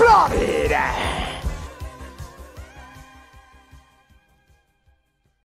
Florida.